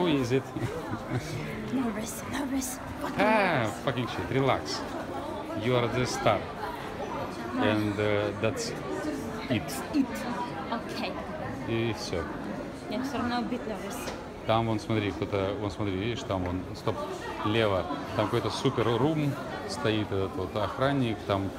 Who is it? Nervous, nervous. Fucking ah, fucking shit. Relax. You are the star. And uh, that's it. it? Okay. И все. Я все равно bit nervous. Там вон, смотри, кто-то, вон, смотри, видишь, там вон, стоп, лево, там какой-то супер рум стоит этот вот охранник, там